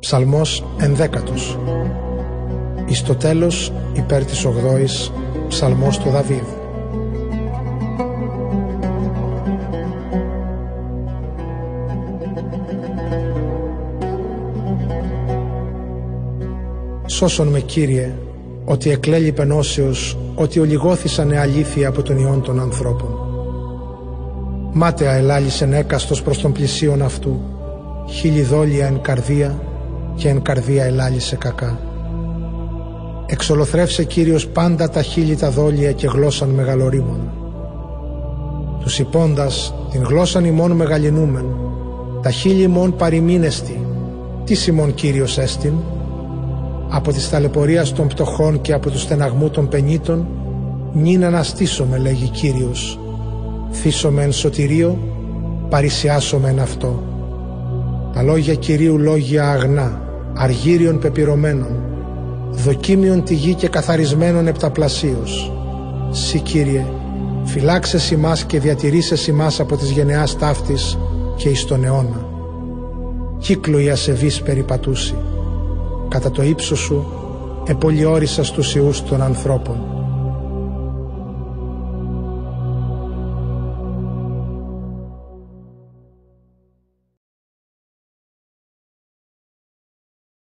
Ψαλμός ενδέκατος Εις το τέλος υπέρ της ογδόης Ψαλμός του Δαβίδ Σώσον με Κύριε ότι εκλέλει πενώσεως ότι ολιγώθησαν αλήθεια από τον ιόν των ανθρώπων. Μάταια ελάλησεν έκαστος προς τον πλησίον αυτού χίλι δόλια εν καρδία και εν καρδία ελάλησε κακά. Εξολοθρεύσε Κύριος πάντα τα χίλι τα δόλια και γλώσσαν μεγαλορίμων. Τους υπόντας την γλώσσαν ημών μεγαλυνούμεν, τα χίλι ημών παρημίνεστη, τι ημών Κύριος έστιν, από της ταλαιπωρίας των πτωχών και από του στεναγμού των πενήτων, νυν αναστήσομαι λέγει Κύριος, θύσομαι εν σωτηρίο, παρησιάσομαι εν αυτό. Τα λόγια Κυρίου λόγια αγνά, αργύριων πεπειρωμένων, δοκίμιον τη γη και καθαρισμένων επταπλασίως. Συ Κύριε, φυλάξε ημάς και διατηρήσε ημάς από της γενεάς ταύτης και εις τον αιώνα. Κύκλο η ασεβής περιπατούσει. Κατά το ύψος σου επολιόρισα στους ιούς των ανθρώπων